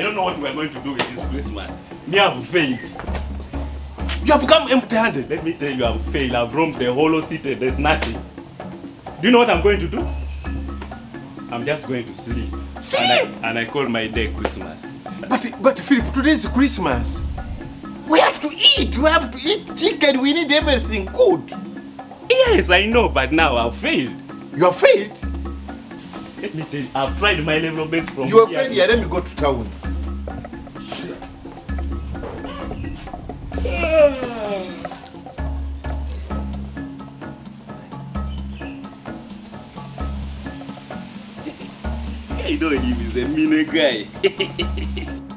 know what we are going to do with this Christmas. Me, I've failed. You have come empty-handed. Let me tell you, I've failed. I've roamed the whole city. There's nothing. Do you know what I'm going to do? I'm just going to sleep. Sleep? And I, and I call my day Christmas. But but Philip, today is Christmas. We have to eat. We have to eat chicken. We need everything good. Yes, I know, but now I've failed. You have failed. I've tried my level best from You have here. Yeah, let me go to town. I know him is a mean guy.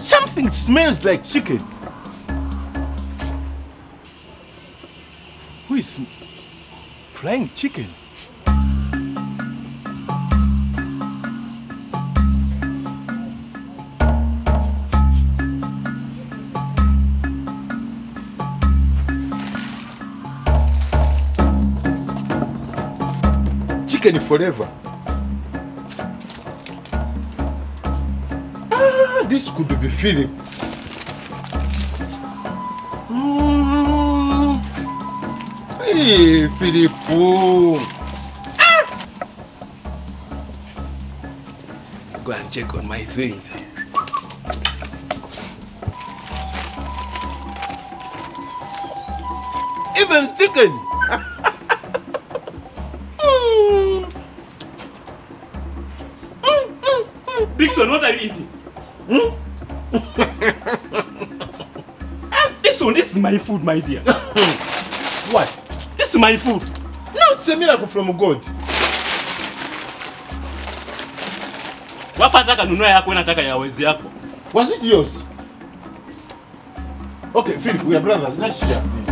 Something smells like chicken. Who is frying chicken? Chicken forever. Ah, this could be Philip. Mm. Hey, Philip. Go and check on my things. Even chicken. Dixon, what are you eating? Ah, this one, this is my food, my dear. What? This is my food. Now it's a miracle from God. Wapa nataka nunua yako, nataka ya wezi yako. Was it yours? Okay, Philip, we are brothers. Let's share, please.